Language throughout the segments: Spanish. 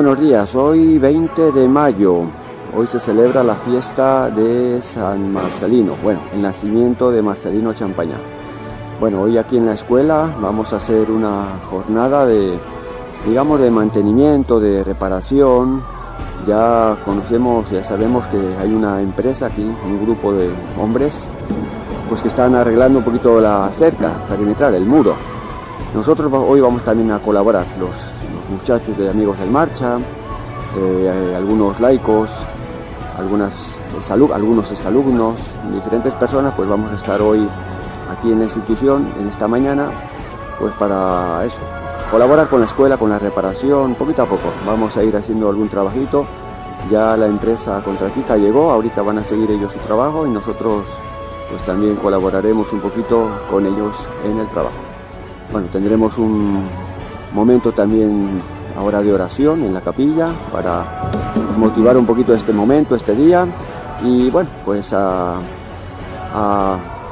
Buenos días, hoy 20 de mayo, hoy se celebra la fiesta de San Marcelino, bueno, el nacimiento de Marcelino Champañá. Bueno, hoy aquí en la escuela vamos a hacer una jornada de, digamos, de mantenimiento, de reparación. Ya conocemos, ya sabemos que hay una empresa aquí, un grupo de hombres, pues que están arreglando un poquito la cerca perimetral, el muro. Nosotros hoy vamos también a colaborar, los, muchachos de Amigos en Marcha, eh, algunos laicos, algunas, algunos exalumnos, diferentes personas, pues vamos a estar hoy aquí en la institución, en esta mañana, pues para eso, colaborar con la escuela, con la reparación, poquito a poco. Vamos a ir haciendo algún trabajito. Ya la empresa contratista llegó, ahorita van a seguir ellos su trabajo y nosotros pues también colaboraremos un poquito con ellos en el trabajo. Bueno, tendremos un momento también ahora de oración en la capilla para motivar un poquito este momento, este día y bueno, pues a,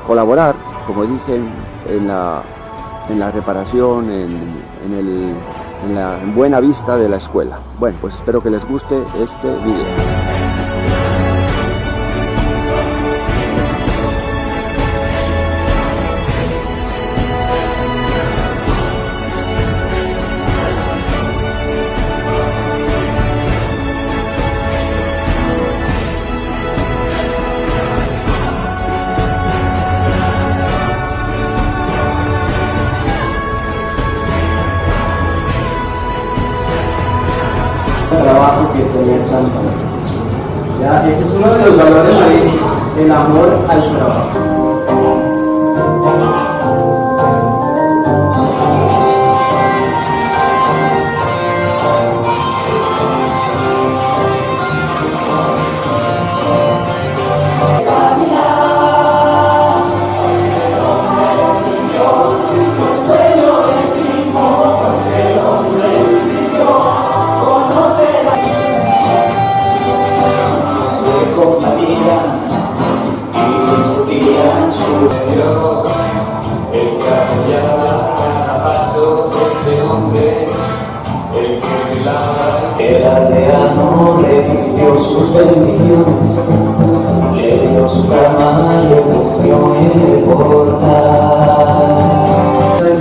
colaborar, como dije, en la, en la reparación, en, el, en la buena vista de la escuela. Bueno, pues espero que les guste este vídeo. ¿Ya? Ese es uno de los valores raíces, el amor al trabajo.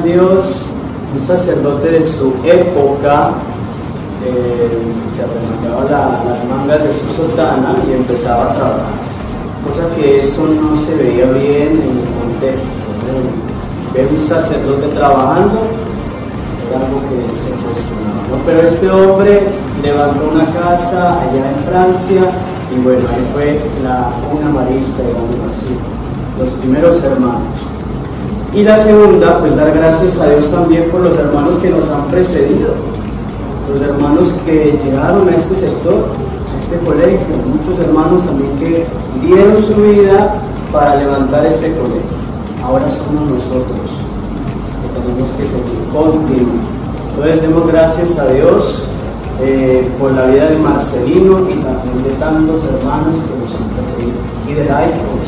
Dios, un sacerdote de su época, eh, se arreglaba las mangas de su sotana y empezaba a trabajar. Cosa que eso no se veía bien en el contexto. Ver un sacerdote trabajando algo que se cuestionaba. Pero este hombre levantó una casa allá en Francia y bueno, ahí fue la una marista, digamos así, los primeros hermanos. Y la segunda, pues dar gracias a Dios también por los hermanos que nos han precedido, los hermanos que llegaron a este sector, a este colegio, muchos hermanos también que dieron su vida para levantar este colegio. Ahora somos nosotros tenemos que seguir continuo. Entonces demos gracias a Dios eh, por la vida de Marcelino y también de tantos hermanos que nos han precedido, y de laicos,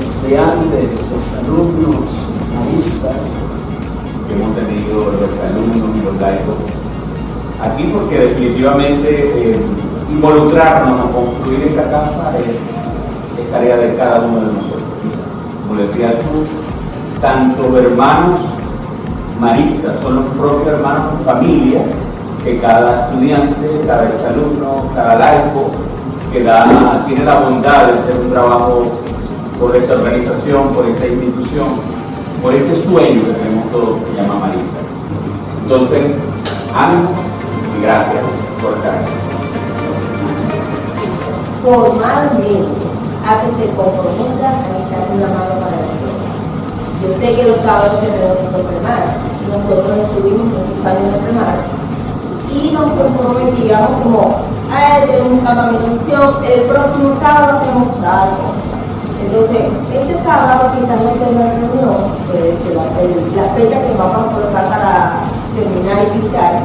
estudiantes, alumnos, maristas. Hemos tenido los alumnos y los laicos aquí porque definitivamente eh, involucrarnos a construir esta casa es, tarea de cada uno de nosotros. Como decía tú, tanto hermanos maristas son los propios hermanos familia que cada estudiante, cada exalumno, cada laico que tiene la bondad de hacer un trabajo por esta organización, por esta institución, por este sueño que tenemos todos que se llama Marita. Entonces, ánimo y gracias por estar aquí. Formalmente, a que se comprometa a echarle una mano para esto. Yo sé que los sábados tenemos que preparar. Nosotros estuvimos muchos años de preparar y nos comprometíamos como, ah, tenemos un campamento el próximo sábado hacemos algo. Entonces, este sábado quizás no una reunión, la fecha que vamos a colocar para terminar y pintar,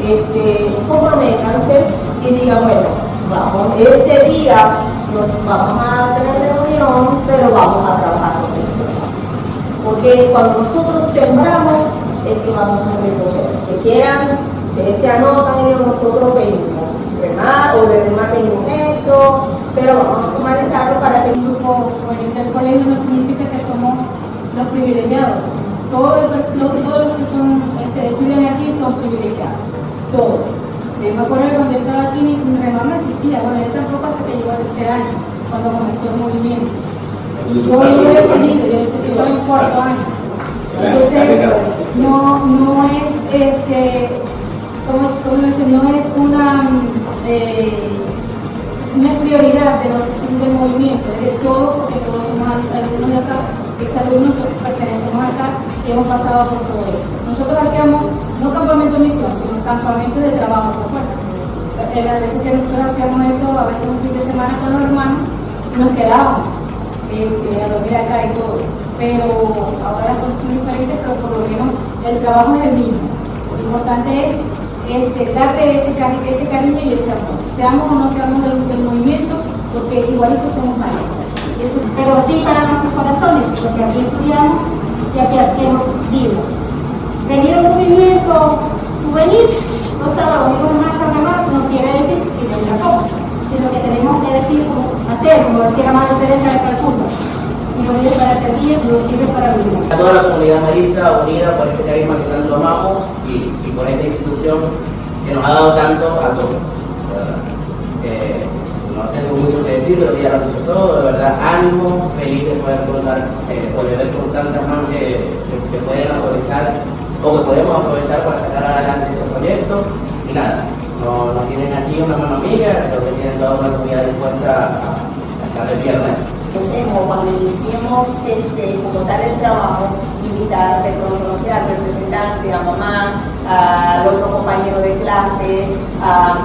este, comprométanse y digan, bueno, vamos, este día nos vamos a tener reunión, pero vamos a trabajar con esto. Porque cuando nosotros sembramos, es que vamos a recoger. Que quieran se anotan y nosotros nosotros venimos, remar o de remar venimos esto, pero vamos a tomar el carro para que el grupo el colegio no significa que somos los privilegiados. Todos los, todos los que son, este, estudian aquí son privilegiados. Todos. Yo me acuerdo que cuando yo estaba aquí mi remar no existía. Bueno, yo tampoco hasta que llegó a ese año, cuando comenzó el movimiento. Y yo, yo he seguido, yo, yo voy cuarto año. Entonces, no, no es, este, ¿cómo, cómo dice? No es una, eh, una prioridad de del movimiento, es de todos, porque todos somos alumnos de acá, exalumnos pertenecemos acá y hemos pasado por todo esto. Nosotros hacíamos no campamento de misión, sino campamento de trabajo por fuera. Eh, las veces que nosotros hacíamos eso, a veces un fin de semana con los hermanos, nos quedábamos este, a dormir acá y todo. Pero ahora las son diferentes, pero por lo menos el trabajo es el mismo. Lo importante es este, darle ese, cari ese cariño y ese amor. Seamos o no seamos del, movimiento, porque igualitos somos maestros. Pero sí para nuestros corazones, porque aquí estudiamos y aquí hacemos vida. Venir a un movimiento juvenil, no sábados, domingos, marcha, no quiere decir que venga todo, sino que tenemos que decir, hacer, como decía Amado Teresa de Calcuta, vive para. A toda la comunidad marista unida por este carisma que tanto amamos y, por esta institución que nos ha dado tanto a todos. Eh, no tengo mucho que decir, pero ya lo dicho todo, de verdad, ánimo, feliz de poder contar, eh, poder ver con tantas manos que, que, pueden aprovechar o que podemos aprovechar para sacar adelante este proyecto. Y nada, no, no tienen aquí una mano amiga, creo que tienen toda una comunidad dispuesta a, a estar de pierna. Cuando iniciemos este, como tal el trabajo, invitar a reconocer al representante, a mamá, al otro compañero de clases, a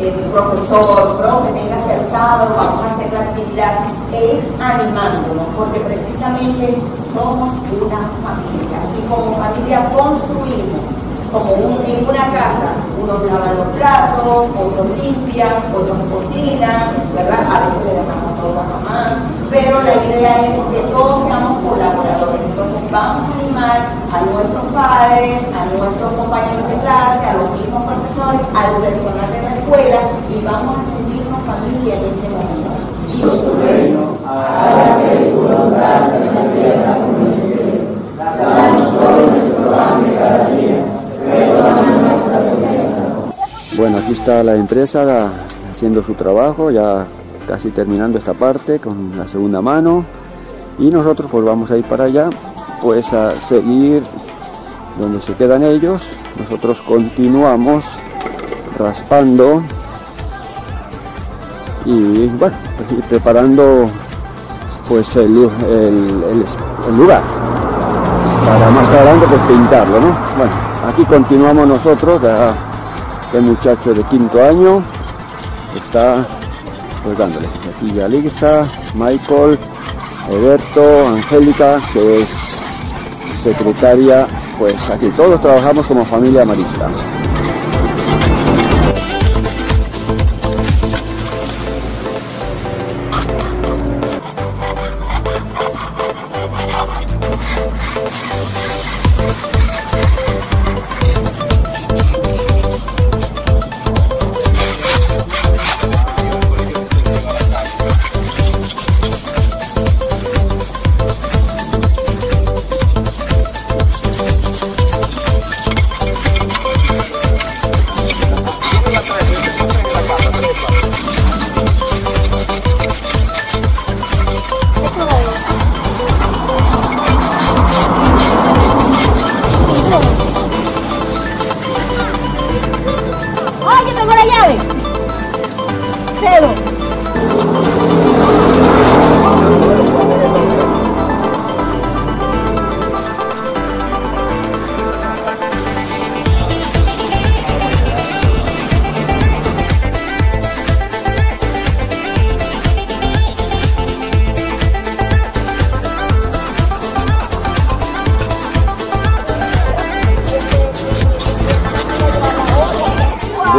el profesor, profe, véngase al sábado, vamos a hacer la actividad, es animándonos, porque precisamente somos una familia. Y como familia construimos, como un, una casa, unos lavan los platos, otros limpian, otros cocinan, ¿verdad? A veces le dejamos todo a mamá, pero la idea es que todos seamos colaboradores, entonces vamos a animar a nuestros padres, a nuestros compañeros de clase, a los mismos profesores, al personal de la escuela y vamos a Bueno, aquí está la empresa haciendo su trabajo, ya casi terminando esta parte con la segunda mano. Y nosotros pues vamos a ir para allá pues a seguir donde se quedan ellos. Nosotros continuamos raspando y bueno pues, preparando pues el, lugar. Para más adelante pues pintarlo ¿no? bueno aquí continuamos nosotros el muchacho de quinto año está pues dándole. Aquí ya Lisa, Michael Alberto, Angélica que es secretaria pues aquí. Todos trabajamos como familia marista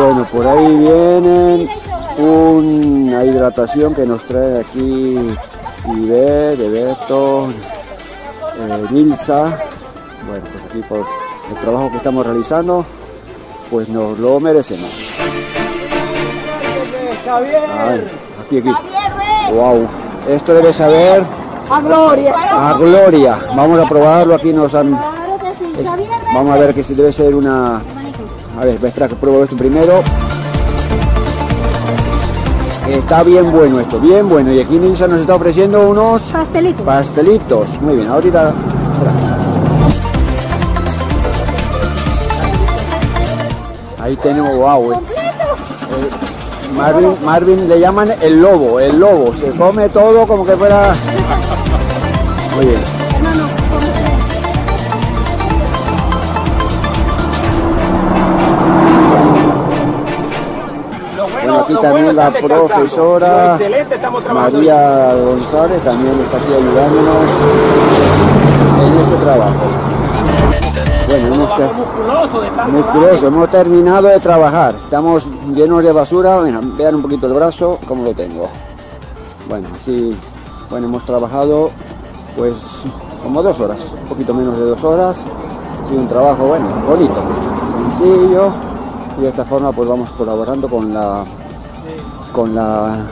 Bueno, por ahí vienen una hidratación que nos trae aquí Iber, Bebeto, eh, Nilsa. Bueno, pues aquí por el trabajo que estamos realizando. pues nos lo merecemos. Javier. aquí, aquí. Wow, esto debe saber A Gloria. a gloria. Vamos a probarlo, aquí nos han... Es- vamos a ver que si debe ser una... A ver, espera que pruebo esto primero. Está bien bueno esto, bien bueno. Y aquí Nilsa nos está ofreciendo unos Pastelitos. pastelitos. Muy bien, ahorita... Ahí tenemos, wow. Eh, Marvin, Marvin le llaman el lobo, el lobo. Se come todo como que fuera... Muy bien. También la profesora María González también está aquí ayudándonos en este trabajo. Bueno, hemos, ter- musculoso, hemos terminado de trabajar. Estamos llenos de basura. Bueno, vean un poquito el brazo, como lo tengo. Bueno, así, bueno, hemos trabajado pues como dos horas, un poquito menos de dos horas. Ha sido un trabajo, bueno, bonito, sencillo. Y de esta forma pues vamos colaborando con la con la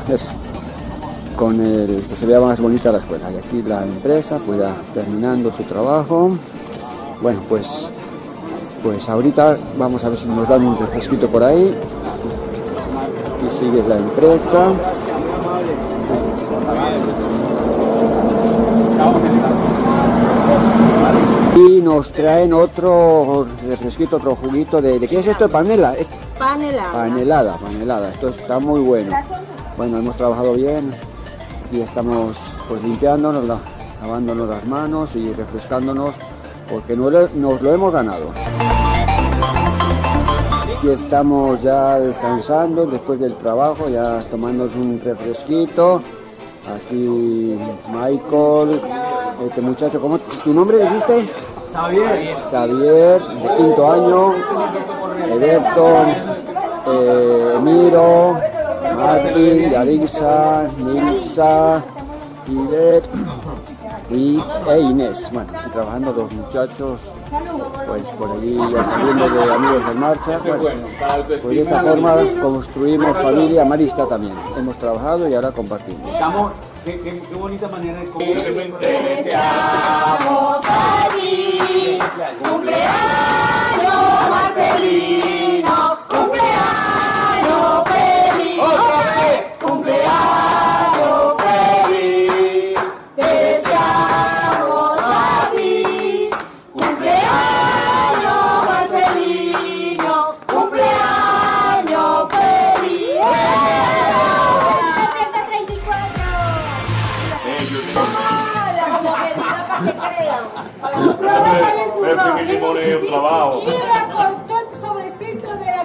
con el que se vea más bonita la escuela. Y aquí la empresa pues terminando su trabajo. Bueno, pues pues ahorita vamos a ver si nos dan un refresquito por ahí. Aquí sigue la empresa. Y nos traen otro refresquito, otro juguito de... ¿De qué es esto? Es Panela. Panelada, panelada. Esto está muy bueno. Bueno, hemos trabajado bien y estamos pues limpiándonos, la- lavándonos las manos y refrescándonos porque nos lo hemos ganado. Aquí estamos ya descansando después del trabajo, ya tomándonos un refresquito. Aquí Michael, este muchacho, ¿cómo tu nombre dijiste? Xavier. Xavier, de quinto año, Eberto, eh, Emiro, Martín, Yarixa, Nilsa, Ivet y e Inés. Bueno, estoy trabajando los muchachos, pues por allí ya saliendo de Amigos en Marcha. Bueno, pues de esta forma construimos familia marista también. Hemos trabajado y ahora compartimos. Estamos, qué, qué, qué bonita manera de Mas feliz.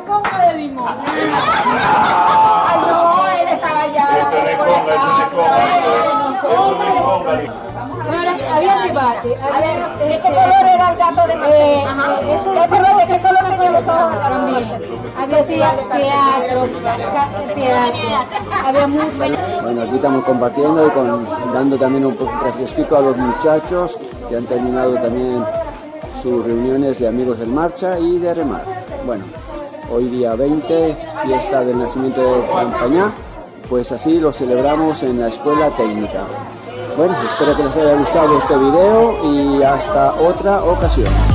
De la copa de limón. Ay, no, él estaba ya dándole con la cámara de nosotros. Había debate. A ver, ¿de qué color era el gato de Marcelo? Eso ¿De color de qué solo tenía los ojos? Había teatro, teatro. Había música. Bueno, aquí estamos compartiendo y con- dando también un poco refresquito a los muchachos que han terminado también sus reuniones de amigos en marcha y de remar. Bueno, hoy día 20, fiesta del nacimiento de Campañá, pues así lo celebramos en la escuela técnica. Bueno, espero que les haya gustado este video y hasta otra ocasión.